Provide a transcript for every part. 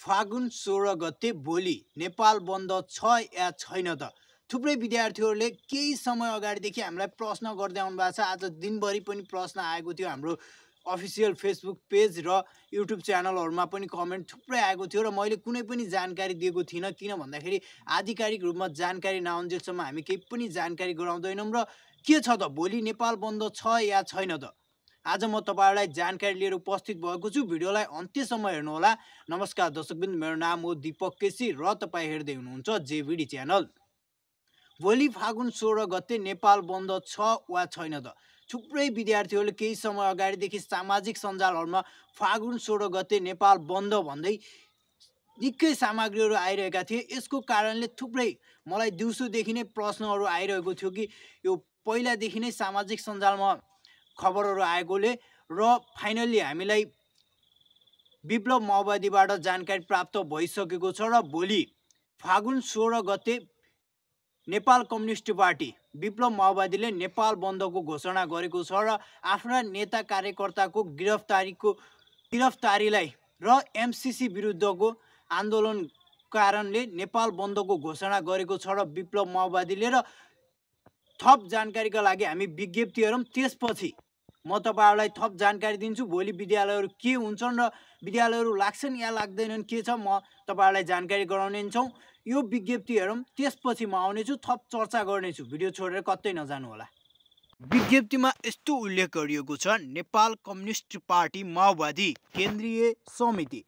फागुन सोह्र गते भोलि नेपाल बन्द छ या छैन त? थुप्रै विद्यार्थीहरूले केही समय अगाडिदेखि हामीलाई प्रश्न गर्दै आउनु भएको छ। आज दिनभरि पनि प्रश्न आएको थियो हाम्रो अफिसियल फेसबुक पेज र युट्युब च्यानलहरूमा पनि कमेन्ट थुप्रै आएको थियो र मैले कुनै पनि जानकारी दिएको थिइनँ। किन भन्दाखेरि आधिकारिक रूपमा जानकारी नआउन्जेलसम्म हामी केही पनि जानकारी गराउँदैनौँ र के छ त? भोलि नेपाल बन्द छ या छैन त? आज म तपाईँहरूलाई जानकारी लिएर उपस्थित भएको छु। भिडियोलाई अन्त्यसम्म हेर्नुहोला। नमस्कार दर्शकबिन मेरो नाम हो दिपक केसी र तपाईँ हेर्दै हुनुहुन्छ जेभिडी च्यानल। भोलि फागुन सोह्र गते नेपाल बन्द छ वा छैन त? थुप्रै विद्यार्थीहरूले केही समय अगाडिदेखि सामाजिक सञ्जालहरूमा फागुन सोह्र गते नेपाल बन्द भन्दै निकै सामग्रीहरू आइरहेका थिए। यसको कारणले थुप्रै मलाई दिउँसोदेखि नै प्रश्नहरू आइरहेको थियो कि यो पहिलादेखि नै सामाजिक सञ्जालमा खबरहरू आएकोले र फाइनल्ली हामीलाई विप्लव माओवादीबाट जानकारी प्राप्त भइसकेको छ र भोलि फागुन सोह्र गते नेपाल कम्युनिस्ट पार्टी विप्लव माओवादीले नेपाल बन्दको घोषणा गरेको छ र आफ्ना नेता कार्यकर्ताको गिरफ्तारीको गिरफ्तारीलाई र एमसिसी विरुद्धको आन्दोलन कारणले नेपाल बन्दको घोषणा गरेको छ र विप्लव माओवादीले र थप जानकारीका लागि हामी विज्ञप्ति त्यसपछि म तपाईँहरूलाई थप जानकारी दिन्छु भोलि विद्यालयहरू के हुन्छन् र विद्यालयहरू लाग्छन् या लाग्दैनन् के छ म तपाईँहरूलाई जानकारी गराउने छौँ। यो विज्ञप्ति हेरौँ त्यसपछि म आउनेछु थप चर्चा गर्नेछु। भिडियो छोडेर कतै नजानु होला विज्ञप्तिमा यस्तो उल्लेख गरिएको छ नेपाल कम्युनिस्ट पार्टी माओवादी केन्द्रीय समिति।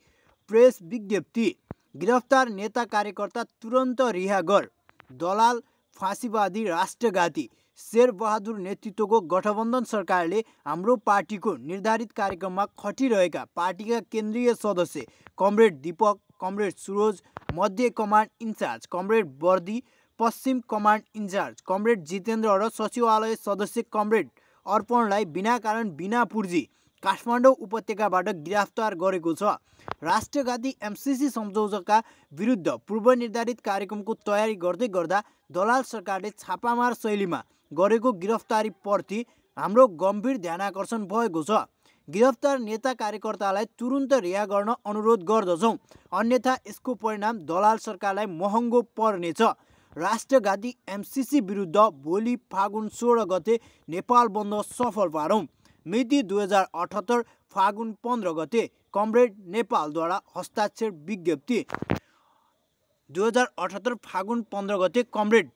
प्रेस विज्ञप्ति गिरफ्तार नेता कार्यकर्ता तुरन्त रिहा गर। दलाल फाँसीवादी राष्ट्रघाती शेरबहादुर नेतृत्वको गठबन्धन सरकारले हाम्रो पार्टीको निर्धारित कार्यक्रममा खटिरहेका पार्टीका केन्द्रीय सदस्य कमरेड दीपक कमरेड सुरोज मध्य कमान्ड इन्चार्ज कमरेड बर्दी पश्चिम कमान्ड इन्चार्ज कमरेड जितेन्द्र र सचिवालय सदस्य कमरेड अर्पणलाई बिना कारण बिना पुर्जी काठमाडौँ उपत्यकाबाट गिरफ्तार गरेको छ। राष्ट्रघाती एमसिसी सम्झौताका विरुद्ध पूर्व निर्धारित कार्यक्रमको तयारी गर्दै गर्दा दलाल सरकारले छापामार शैलीमा गरेको गिरफ्तारी प्रति हाम्रो गम्भीर ध्यानकर्षण भएको छ। गिरफ्तार नेता कार्यकर्तालाई तुरुन्त रिहा गर्न अनुरोध गर्दछौँ अन्यथा यसको परिणाम दलाल सरकारलाई महँगो पर्नेछ। राष्ट्रघाती एमसिसी विरुद्ध भोलि फागुन सोह्र गते नेपाल बन्द सफल पारौँ मिति दुई हजार अठहत्तर फागुन पन्ध्र गते कमरेड नेपालद्वारा हस्ताक्षर विज्ञप्ति। दुई हजार अठहत्तर फागुन पन्ध्र गते कमरेड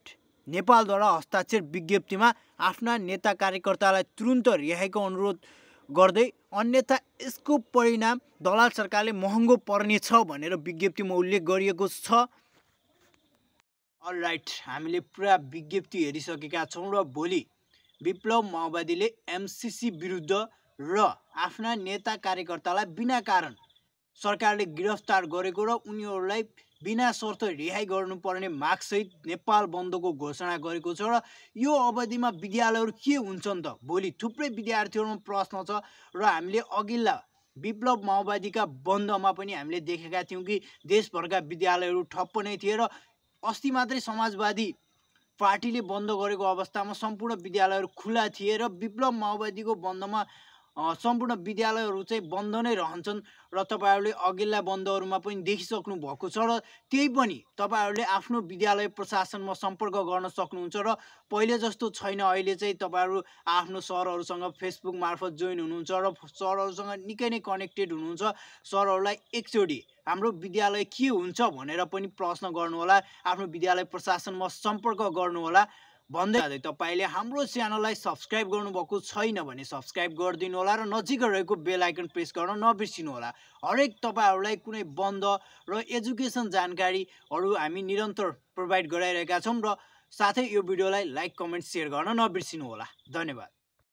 नेपालद्वारा हस्ताक्षर विज्ञप्तिमा आफ्ना नेता कार्यकर्तालाई तुरुन्त रिहाईको अनुरोध गर्दै अन्यथा यसको परिणाम दलाल सरकारले महँगो पर्नेछ भनेर विज्ञप्तिमा उल्लेख गरिएको छ। राइट हामीले पुरा विज्ञप्ति हेरिसकेका छौँ र भोलि विप्लव माओवादीले एमसिसी विरुद्ध र आफ्ना नेता कार्यकर्तालाई बिना कारण सरकारले गिरफ्तार गरेको र उनीहरूलाई बिना शर्त रिहाई गर्नुपर्ने मागसहित नेपाल बन्दको घोषणा गरेको छ र यो अवधिमा विद्यालयहरू के हुन्छन् त भोलि थुप्रै विद्यार्थीहरूमा प्रश्न छ र हामीले अघिल्ला विप्लव माओवादीका बन्दमा पनि हामीले देखेका थियौँ कि देशभरका विद्यालयहरू ठप्प नै थिए र अस्ति मात्रै समाजवादी पार्टीले बन्द गरेको अवस्थामा सम्पूर्ण विद्यालयहरू खुला थिए र विप्लव माओवादीको बन्दमा सम्पूर्ण विद्यालयहरू चाहिँ बन्द नै रहन्छन् र तपाईँहरूले अघिल्ला बन्दहरूमा पनि देखिसक्नु भएको छ र त्यही पनि तपाईँहरूले आफ्नो विद्यालय प्रशासनमा सम्पर्क गर्न सक्नुहुन्छ र पहिले जस्तो छैन। अहिले चाहिँ तपाईँहरू आफ्नो सरहरूसँग फेसबुक मार्फत जोइन हुनुहुन्छ र सरहरूसँग निकै नै कनेक्टेड हुनुहुन्छ। सरहरूलाई एकचोटि हाम्रो विद्यालय के हुन्छ भनेर पनि प्रश्न गर्नुहोला आफ्नो विद्यालय प्रशासनमा सम्पर्क गर्नुहोला। भन्दै तपाईँले हाम्रो च्यानललाई सब्सक्राइब गर्नुभएको छैन भने सब्सक्राइब गरिदिनु होला र नजिकै रहेको बेल आइकन प्रेस गर्न नबिर्सिनु होला हरेक तपाईँहरूलाई कुनै बन्द र एजुकेसन जानकारीहरू हामी निरन्तर प्रोभाइड गराइरहेका छौँ र साथै यो भिडियोलाई लाइक कमेन्ट सेयर गर्न नबिर्सिनु होला धन्यवाद।